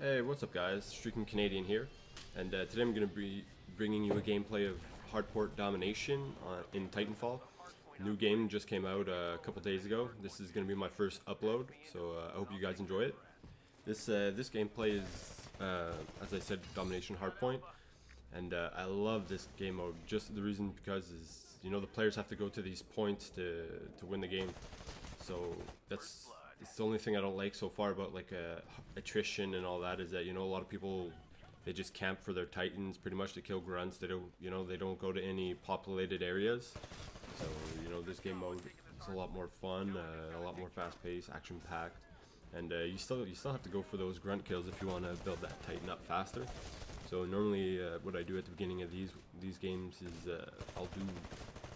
Hey, what's up guys? Streaking Canadian here, and uh, today I'm going to be bringing you a gameplay of Hardpoint Domination uh, in Titanfall. New game just came out uh, a couple days ago. This is going to be my first upload, so uh, I hope you guys enjoy it. This uh, this gameplay is, uh, as I said, Domination Hardpoint, and I love this game mode. Just the reason because is you know the players have to go to these points to to win the game, so that's it's the only thing I don't like so far about like uh, attrition and all that is that you know a lot of people they just camp for their titans pretty much to kill grunts. They don't you know they don't go to any populated areas. So you know this game mode is a lot more fun, uh, a lot more fast paced, action packed, and uh, you still you still have to go for those grunt kills if you want to build that titan up faster. So normally uh, what I do at the beginning of these these games is uh, I'll do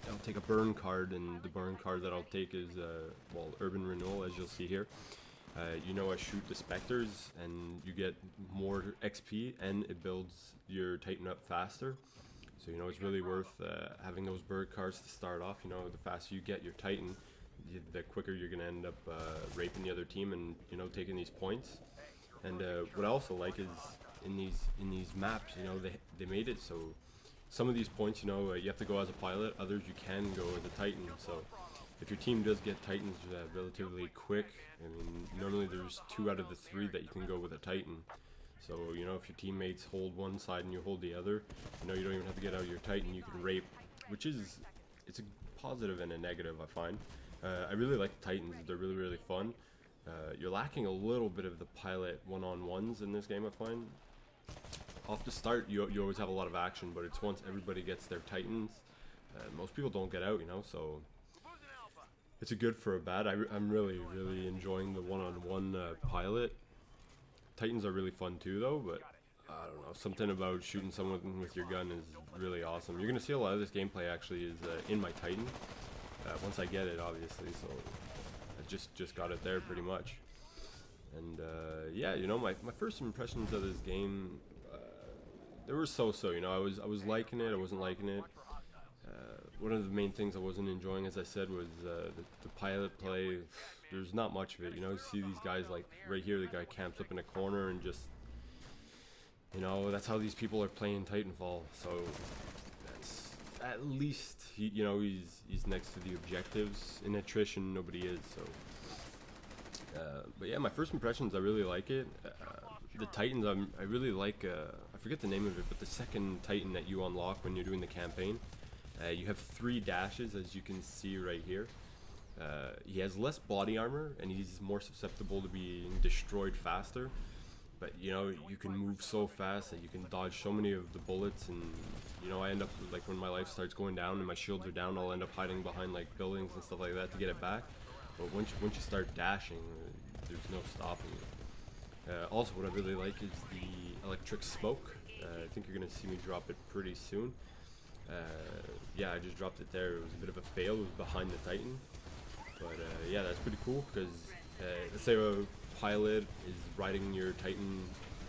I'll take a burn card, and the burn card that I'll take is, uh, well, Urban Renewal, as you'll see here. Uh, you know I shoot the Spectres, and you get more XP, and it builds your Titan up faster. So, you know, it's really worth uh, having those burn cards to start off. You know, the faster you get your Titan, the quicker you're going to end up uh, raping the other team and, you know, taking these points. And uh, what I also like is in these in these maps, you know, they, they made it so some of these points, you know, uh, you have to go as a pilot. Others you can go as a Titan. So if your team does get Titans uh, relatively quick, I mean, normally there's two out of the three that you can go with a Titan. So, you know, if your teammates hold one side and you hold the other, you know, you don't even have to get out of your Titan. You can rape, which is, it's a positive and a negative, I find. Uh, I really like the Titans. They're really, really fun. Uh, you're lacking a little bit of the pilot one-on-ones in this game, I find off the start, you, you always have a lot of action, but it's once everybody gets their titans, uh, most people don't get out, you know, so it's a good for a bad. I, am really, really enjoying the one-on-one -on -one, uh, pilot. Titans are really fun too, though, but I don't know, something about shooting someone with your gun is really awesome. You're going to see a lot of this gameplay actually is uh, in my Titan, uh, once I get it, obviously, so I just, just got it there pretty much. And uh, yeah, you know, my, my first impressions of this game they were so-so. You know, I was I was liking it. I wasn't liking it. Uh, one of the main things I wasn't enjoying, as I said, was uh, the, the, pilot play. There's not much of it. You know, you see these guys like right here. The guy camps up in a corner and just, you know, that's how these people are playing Titanfall. So that's at least he, you know, he's he's next to the objectives. In attrition, nobody is. So, uh, but yeah, my first impressions, I really like it. Uh, the Titans, I'm, I really like, uh, I forget the name of it, but the second Titan that you unlock when you're doing the campaign, uh, you have three dashes, as you can see right here. Uh, he has less body armor, and he's more susceptible to being destroyed faster. But, you know, you can move so fast that you can dodge so many of the bullets, and, you know, I end up, like, when my life starts going down and my shields are down, I'll end up hiding behind, like, buildings and stuff like that to get it back. But once you, once you start dashing, there's no stopping it. Uh, also, what I really like is the electric smoke. Uh, I think you're going to see me drop it pretty soon. Uh, yeah, I just dropped it there. It was a bit of a fail. It was behind the Titan. But uh, yeah, that's pretty cool because uh, let's say a pilot is riding your Titan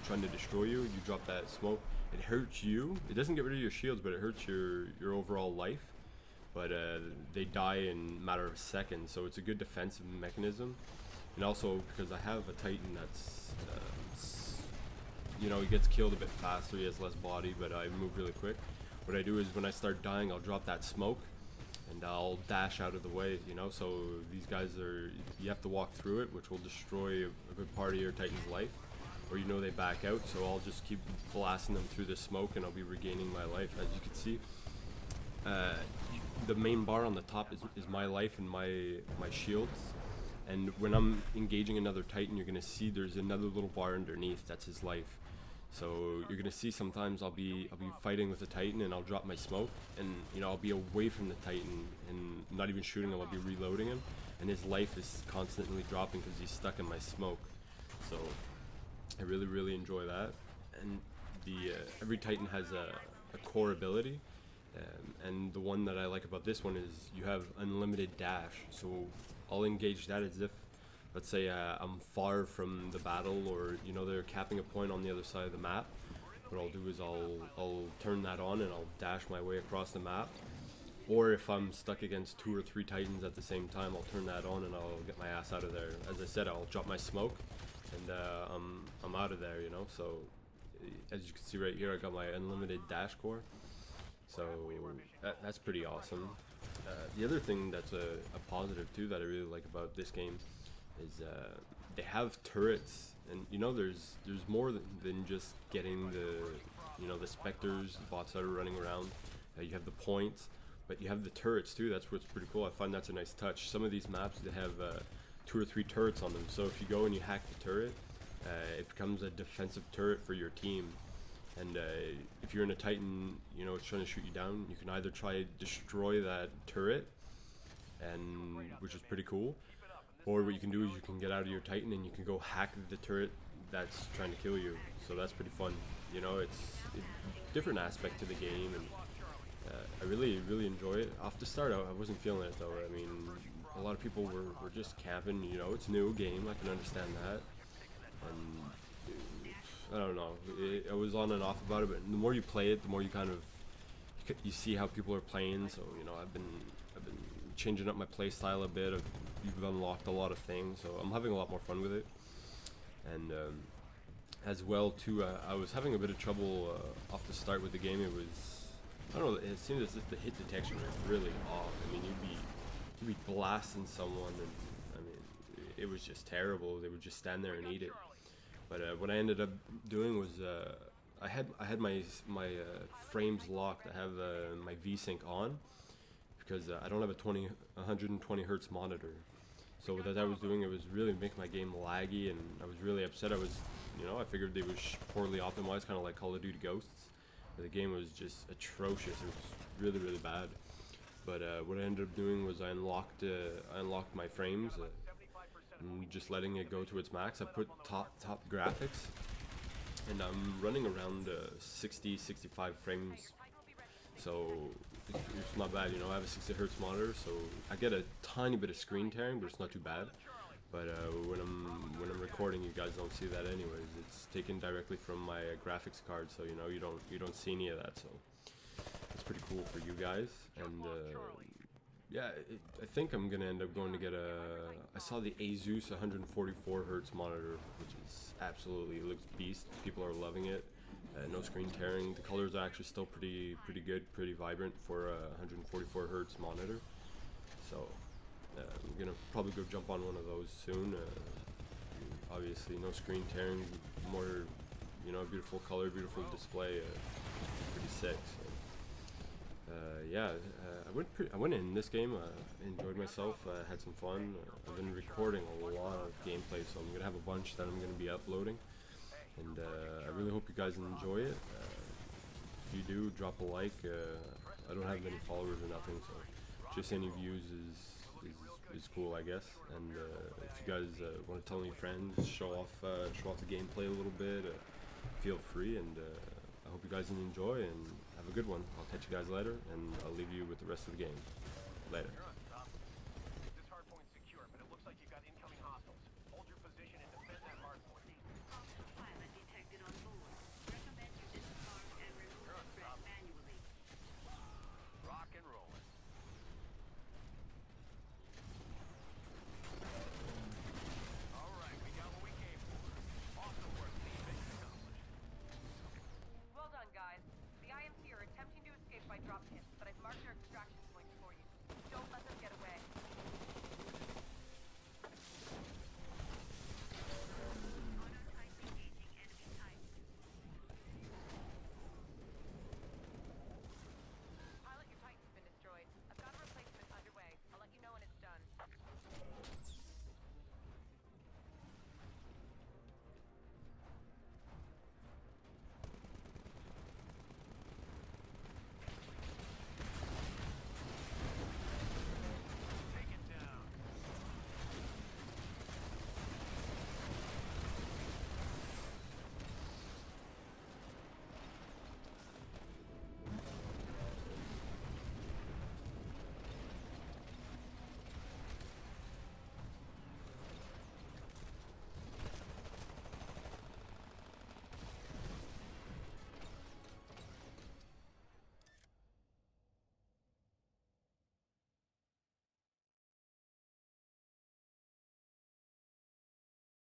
trying to destroy you. You drop that smoke. It hurts you. It doesn't get rid of your shields, but it hurts your, your overall life. But uh, they die in matter of seconds, so it's a good defensive mechanism. And also because I have a Titan that's uh, you know, he gets killed a bit faster, he has less body, but I move really quick. What I do is when I start dying, I'll drop that smoke, and I'll dash out of the way, you know, so these guys are, you have to walk through it, which will destroy a good part of your Titan's life, or you know they back out, so I'll just keep blasting them through the smoke, and I'll be regaining my life, as you can see. Uh, the main bar on the top is, is my life and my my shields and when I'm engaging another Titan, you're gonna see there's another little bar underneath. That's his life. So you're gonna see sometimes I'll be I'll be fighting with a Titan and I'll drop my smoke and you know I'll be away from the Titan and not even shooting him. I'll be reloading him, and his life is constantly dropping because he's stuck in my smoke. So I really really enjoy that. And the uh, every Titan has a, a core ability. Um, and the one that I like about this one is you have unlimited dash. So I'll engage that as if, let's say uh, I'm far from the battle or, you know, they're capping a point on the other side of the map. What I'll do is I'll, I'll turn that on and I'll dash my way across the map. Or if I'm stuck against two or three titans at the same time, I'll turn that on and I'll get my ass out of there. As I said, I'll drop my smoke and uh, I'm, I'm out of there, you know. So uh, as you can see right here, I got my unlimited dash core. So that, that's pretty awesome. Uh, the other thing that's a, a positive too that I really like about this game is uh, they have turrets, and you know there's there's more than, than just getting the you know the specters, the bots that are running around. Uh, you have the points, but you have the turrets too. That's what's pretty cool. I find that's a nice touch. Some of these maps they have uh, two or three turrets on them. So if you go and you hack the turret, uh, it becomes a defensive turret for your team. And uh, if you're in a Titan, you know, it's trying to shoot you down, you can either try destroy that turret, and which is pretty cool, or what you can do is you can get out of your Titan and you can go hack the turret that's trying to kill you. So that's pretty fun. You know, it's a different aspect to the game, and uh, I really, really enjoy it. Off the start, I, I wasn't feeling it though. I mean, a lot of people were, were just camping. You know, it's new game. I can understand that. And I don't know. It, I was on and off about it, but the more you play it, the more you kind of you see how people are playing. So you know, I've been changing up my playstyle a bit. I've, unlocked a lot of things, so I'm having a lot more fun with it. And um, as well too, uh, I was having a bit of trouble uh, off the start with the game. It was I don't know. It seemed as if the hit detection was really off. I mean, you'd be you'd be blasting someone, and I mean, it was just terrible. They would just stand there and eat it. But uh, what I ended up doing was uh, I had I had my my uh, frames locked. I have uh, my VSync on because uh, I don't have a 20 120 hertz monitor. So what I was doing, it was really making my game laggy, and I was really upset. I was, you know, I figured they was poorly optimized, kind of like Call of Duty Ghosts. The game was just atrocious. It was really really bad. But uh, what I ended up doing was I unlocked I unlocked my frames and just letting it go to its max. I put top top graphics, and I'm running around uh, 60, 65 frames, so it's, not bad. You know, I have a 60 hertz monitor, so I get a tiny bit of screen tearing, but it's not too bad. But uh, when I'm when I'm recording, you guys don't see that anyways. It's taken directly from my uh, graphics card, so you know you don't you don't see any of that. So it's pretty cool for you guys, and uh, yeah, it, I think I'm gonna end up going to get a. I saw the Asus 144 hertz monitor, which is absolutely looks beast. People are loving it. Uh, no screen tearing. The colors are actually still pretty pretty good, pretty vibrant for a 144 hertz monitor. So uh, I'm gonna probably go jump on one of those soon. Uh, obviously, no screen tearing, more you know, beautiful color, beautiful display. Uh, pretty sick. So. Uh, yeah, uh, I went I went in this game, uh, enjoyed myself, had some fun. I've been recording a lot of gameplay, so I'm gonna have a bunch that I'm gonna be uploading, and uh, I really hope you guys enjoy it. Uh, if you do, drop a like. Uh, I don't have many followers or nothing, so just any views is is, is cool, I guess. And if you guys want to tell any friends, show off show off the gameplay a little bit, feel free and. I hope you guys enjoy and have a good one. I'll catch you guys later, and I'll leave you with the rest of the game. Later.